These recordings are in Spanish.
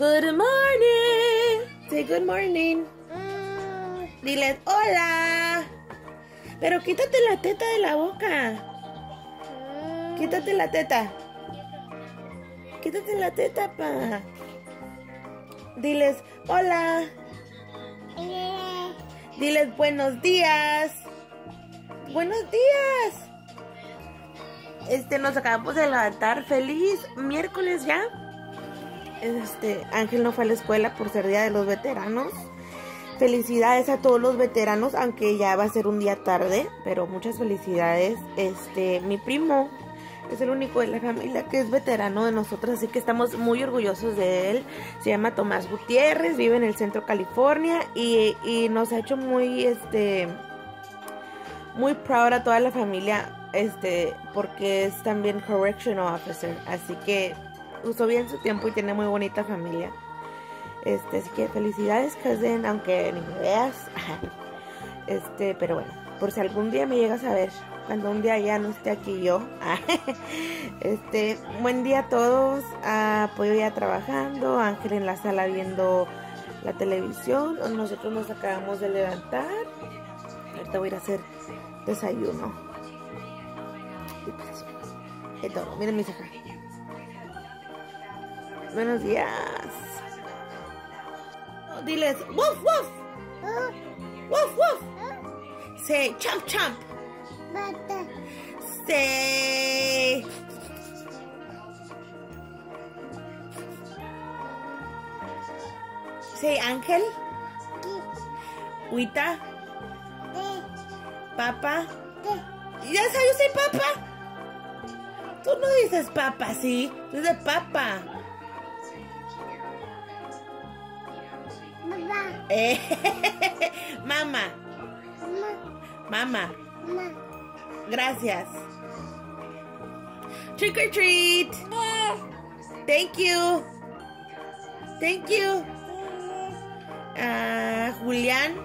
Good morning. Say good morning. Diles hola. Pero quítate la teta de la boca. Quítate la teta. Quítate la teta, pa. Diles hola. Diles buenos días. Buenos días. Este, nos acabamos de levantar. Feliz miércoles ya. Este, Ángel no fue a la escuela por ser día de los veteranos. Felicidades a todos los veteranos, aunque ya va a ser un día tarde, pero muchas felicidades. Este, mi primo es el único de la familia que es veterano de nosotros, así que estamos muy orgullosos de él. Se llama Tomás Gutiérrez, vive en el centro California y, y nos ha hecho muy, este, muy proud a toda la familia, este, porque es también correctional officer, así que usó bien su tiempo y tiene muy bonita familia. Este, así que felicidades, cousin, aunque ni me veas. Este, pero bueno, por si algún día me llegas a ver, cuando un día ya no esté aquí yo. Este, buen día a todos. Ah, pues ya trabajando, Ángel en la sala viendo la televisión. Nosotros nos acabamos de levantar. Ahorita voy a ir a hacer desayuno. Y pues, es todo. Miren mis hijas. Buenos días. Diles, woof, woof. Woof, woof. Say, chomp, chomp. Say. Say, Ángel. Huita. Papa. Ya sabes, yo soy papa. Tú no dices papa, sí. Tú dices papa. Eh, Mamá. Mamá. Gracias. Trick or treat. Thank you. Thank you. Ah, Julián.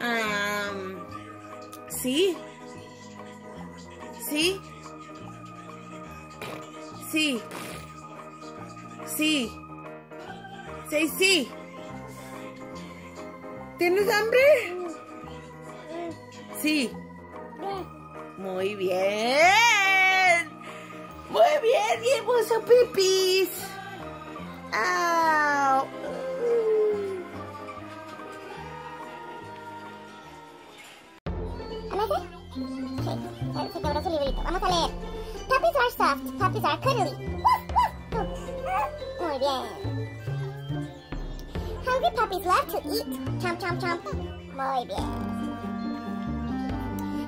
Um, sí. Sí. Sí. Sí. Say sí. ¿Tienes hambre? Sí. Muy bien. Muy bien, bien puso pipis. Au. ¿Amas? Se su librito. Vamos a leer. Puppies are soft. Puppies are cuddly. Muy bien. Hungry puppies love to eat. Chomp, chomp, chomp. Muy bien.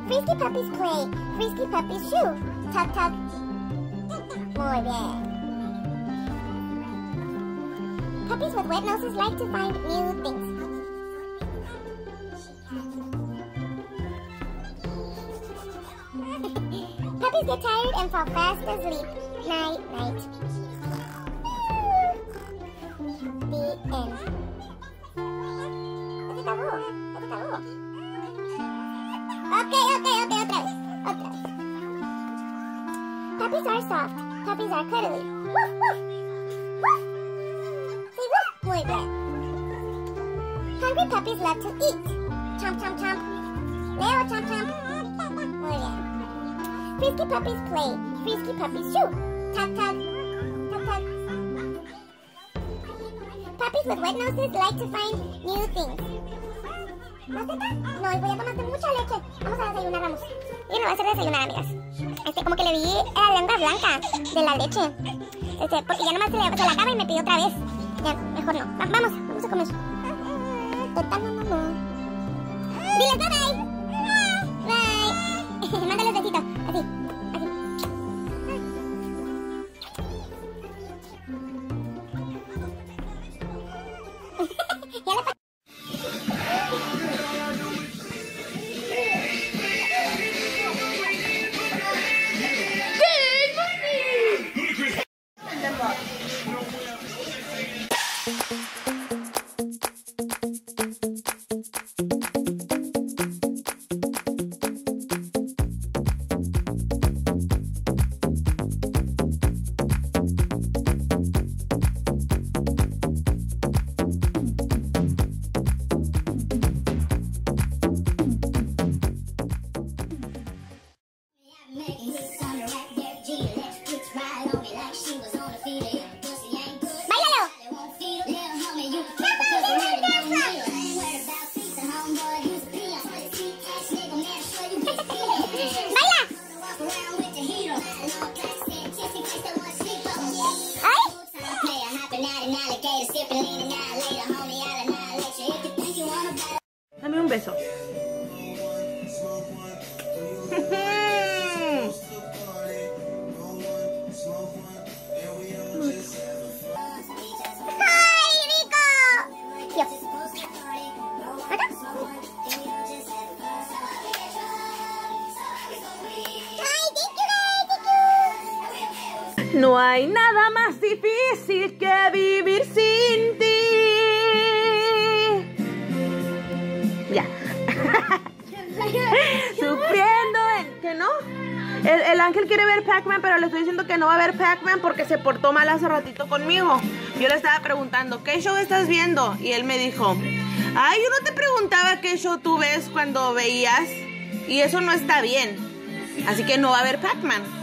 Frisky puppies play. Frisky puppies shoo. Tug, tug. Muy bien. Puppies with wet noses like to find new things. Puppies get tired and fall fast asleep. Night, night. The end. Ok, ok, ok, otra vez. Otra vez. Puppies are soft. Puppies are cuddly. Woof, woof. Woof. Sí, woof. Muy bien. Hungry puppies love to eat. Chomp, chomp, chomp. Leo, chomp, chomp. Muy bien. Frisky puppies play. Frisky puppies shoo. Tug, tug. Tug, tug. Puppies with wet noses like to find new things. ¿Más teta? No, hoy voy a tomarte mucha leche. Vamos a desayunar, vamos. Yo no voy a hacer desayunar, amigas. Este, como que le vi la lengua blanca de la leche. Este, porque ya nomás se, le, se la acaba y me pidió otra vez. Ya, mejor no. Va- vamos, vamos a comer. Teta, no, no, no. Diles bye bye. Bye. Mándales Yeah. No hay nada más difícil que vivir sin ti. Ya. Sufriendo en que no. El, el ángel quiere ver Pac-Man, pero le estoy diciendo que no va a ver Pac-Man porque se portó mal hace ratito conmigo. Yo le estaba preguntando, ¿qué show estás viendo? Y él me dijo, ay, yo no te preguntaba qué show tú ves cuando veías. Y eso no está bien. Así que no va a haber Pac-Man.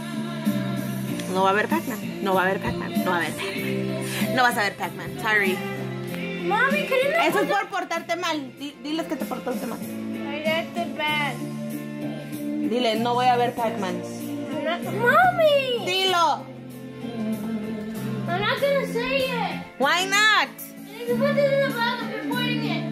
No va a haber Pac-Man. No va a haber Pac-Man. No va a haber Pac-Man. No vas a ver Pac-Man. Sorry. Can you Eso es por portarte mal. Di- diles que te portaste mal. I the bad. Dile, no voy a ver Pac-Man. Mommy! Dilo. I'm not gonna say it. Why not? You put this in the bag you're putting it.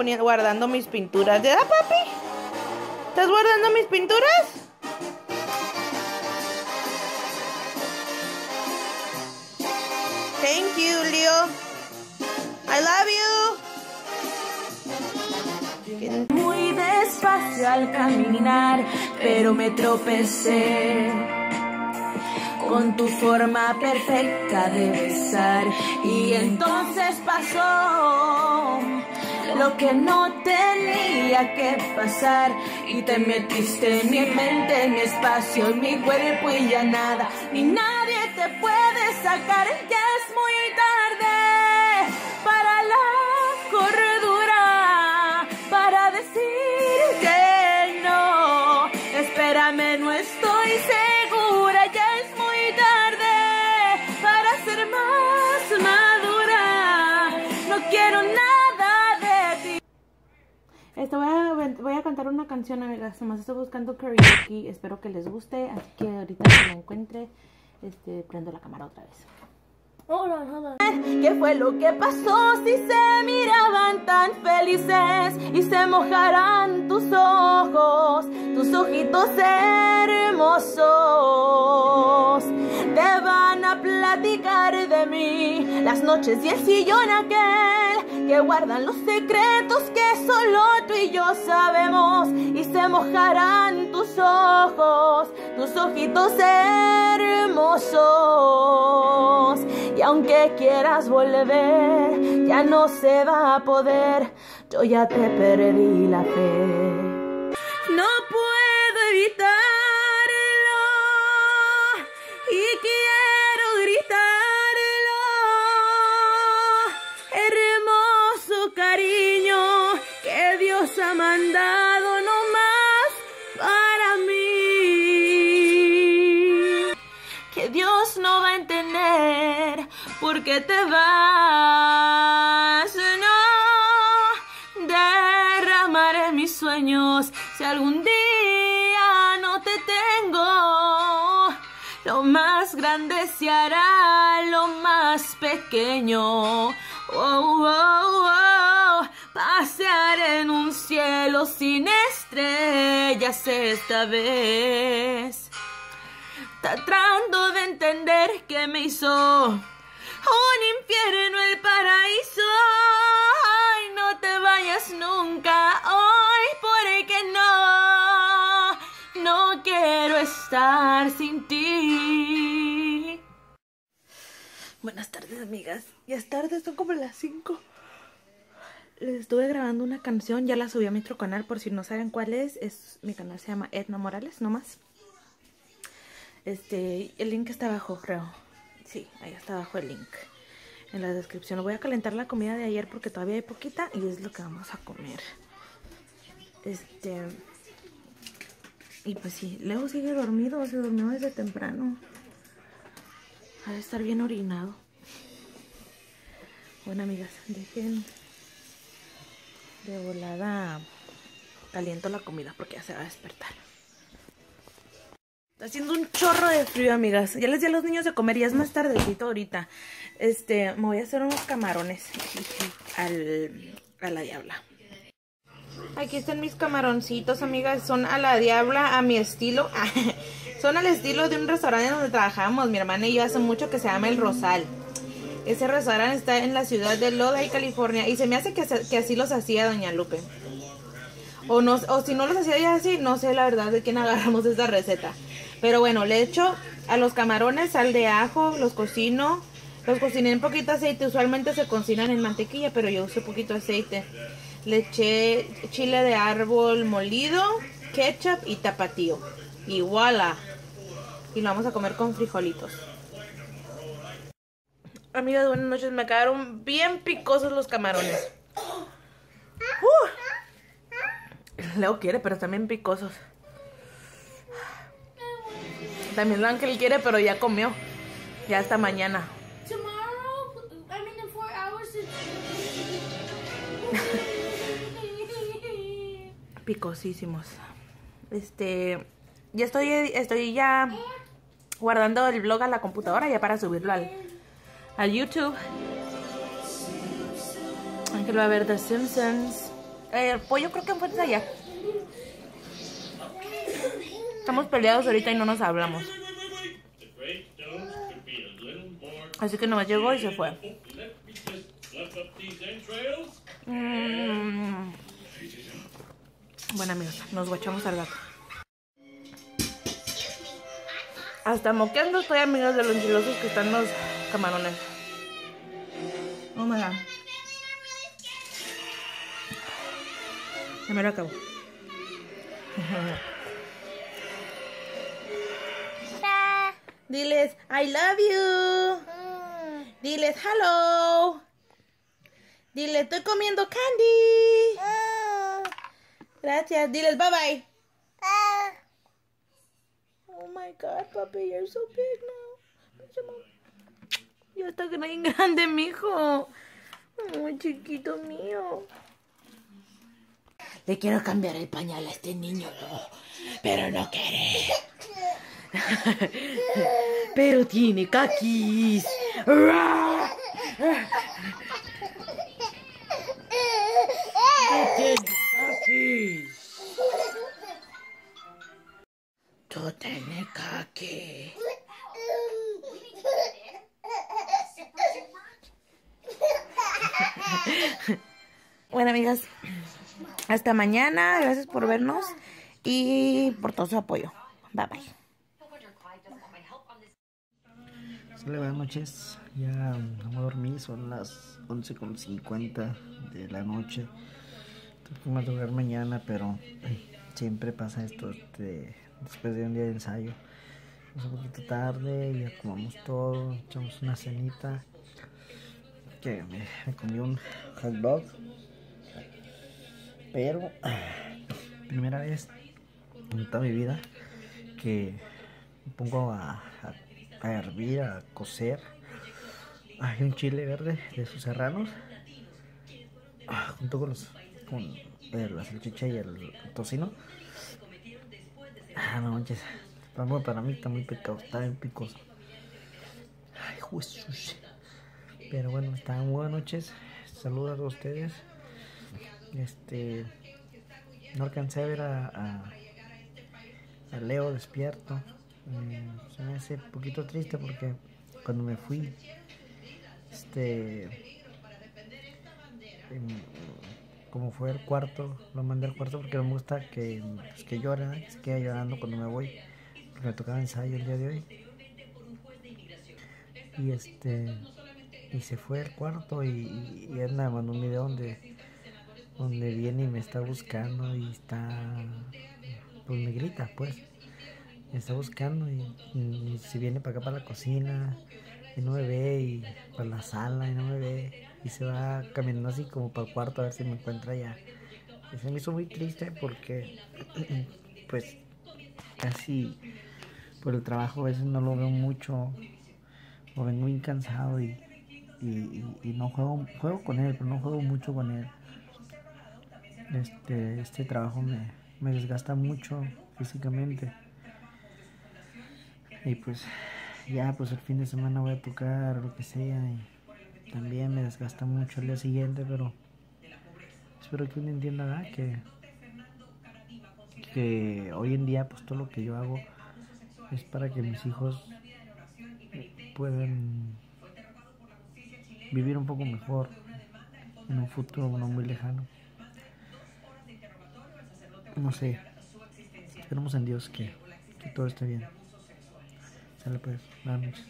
Guardando mis pinturas. ¿Ya, papi? ¿Estás guardando mis pinturas? Thank you, Leo. I love you. Muy despacio al caminar, pero me tropecé con tu forma perfecta de besar. Y entonces pasó lo que no tenía que pasar. Y te metiste en mi mente, en mi espacio, en mi cuerpo y ya nada. Ni nadie te puede sacar, ya Este, voy, a, cantar una canción, amigas. Nomás estoy buscando karaoke. Espero que les guste. Así que ahorita que la encuentre, este, prendo la cámara otra vez. Hold on. ¿Qué fue lo que pasó si se miraban tan felices y se mojarán tus ojos, tus ojitos hermosos? Te van a platicar de mí las noches y el sillón aquel que guardan los secretos que solo tú y yo sabemos y se mojarán tus ojos, tus ojitos hermosos. Y aunque quieras volver, ya no se va a poder. Yo ya te perdí la fe. No puedo qué te vas. No derramaré mis sueños si algún día no te tengo. Lo más grande se hará lo más pequeño. Oh, oh, oh. Pasear en un cielo sin estrellas esta vez tratando de entender que me hizo un infierno el paraíso. Ay, no te vayas nunca hoy porque no, no quiero estar sin ti. Buenas tardes, amigas. Ya es tarde, son como las 5. Les estuve grabando una canción, ya la subí a mi otro canal, por si no saben cuál es. es mi canal se llama Edna Morales, nomás. Este, el link está abajo, creo. Sí, ahí está abajo el link. En la descripción. Voy a calentar la comida de ayer porque todavía hay poquita y es lo que vamos a comer. Este. Y pues sí, Leo sigue dormido, se durmió desde temprano. Ha de estar bien orinado. Bueno, amigas, dejen de volada caliento la comida porque ya se va a despertar. Está haciendo un chorro de frío, amigas. Ya les di a los niños de comer y es más tardecito ahorita. Este, me voy a hacer unos camarones al, a la diabla. Aquí están mis camaroncitos, amigas. Son a la diabla, a mi estilo. Son al estilo de un restaurante donde trabajamos mi hermana y yo hace mucho que se llama El Rosal. Ese restaurante está en la ciudad de Lodi, California. Y se me hace que, que así los hacía Doña Lupe. O, no, o si no los hacía ya así, no sé la verdad de quién agarramos esta receta. Pero bueno, le echo a los camarones sal de ajo, los cocino. Los cociné en poquito aceite. Usualmente se cocinan en mantequilla, pero yo uso poquito aceite. Le eché chile de árbol molido, ketchup y tapatío. Y voilà. Y lo vamos a comer con frijolitos. Amigas, buenas noches. Me quedaron bien picosos los camarones. Uh. Leo quiere, pero también picosos. También lo Ángel quiere, pero ya comió. Ya hasta mañana. Picosísimos. Este, ya estoy, estoy ya guardando el blog a la computadora ya para subirlo al, al YouTube. Ángel va a ver The Simpsons. Eh, pues yo creo que fue allá. Estamos peleados ahorita y no nos hablamos. Así que nomás llegó y se fue. Mm. Bueno amigos, nos guachamos al gato. Hasta moqueando estoy amigos de los enchilosos que están los camarones. Oh my god. Ya me lo. Diles, I love you. Diles, hello. Diles, estoy comiendo candy. Gracias. Diles, bye bye. Oh my god, papi, you're so big now. Ya está bien grande, mijo. Muy chiquito mío. Le quiero cambiar el pañal a este niño, pero no quiere. pero tiene caquis. tiene caquis. Tienes caquis. Bueno, amigas, hasta mañana. Gracias por vernos y por todo su apoyo. Bye bye. buenas noches. Ya vamos a dormir, son las 11.50 de la noche. Tengo que madrugar mañana, pero siempre pasa esto este, después de un día de ensayo. Es un poquito tarde y acomodamos todo, echamos una cenita. Que me comí un hot dog pero primera vez en toda mi vida que me pongo a, hervir, a cocer. Hay un chile verde de sus serranos ah, junto con los con la salchicha y el tocino. Ah, no manches. Para, mí está muy picado, está bien picoso. Ay, Jesús. Pero bueno, están buenas noches. Saludos a ustedes. Este. No alcancé a ver a, Leo despierto. se me hace un poquito triste porque cuando me fui, este. como fue el cuarto, lo mandé al cuarto porque me gusta que, pues, que llore, que se quede llorando cuando me voy, porque me tocaba ensayo el día de hoy. Y este. Y se fue al cuarto y, y, me mandó un video donde donde viene y me está buscando y está, pues me grita, pues, me está buscando y, se viene para acá para la cocina y no me ve y para la sala y no me ve y se va caminando así como para el cuarto a ver si me encuentra ya. Y se me hizo muy triste porque, pues, casi por el trabajo a veces no lo veo mucho o vengo muy cansado y, y no juego, juego con él, pero no juego mucho con él este, este trabajo me, me desgasta mucho físicamente. Y pues ya pues el fin de semana voy a tocar lo que sea y también me desgasta mucho el día siguiente, pero espero que uno entienda que que hoy en día pues todo lo que yo hago es para que mis hijos puedan vivir un poco mejor en un futuro no muy lejano. No sé. Esperemos en Dios que, que todo esté bien. Sale pues, noches.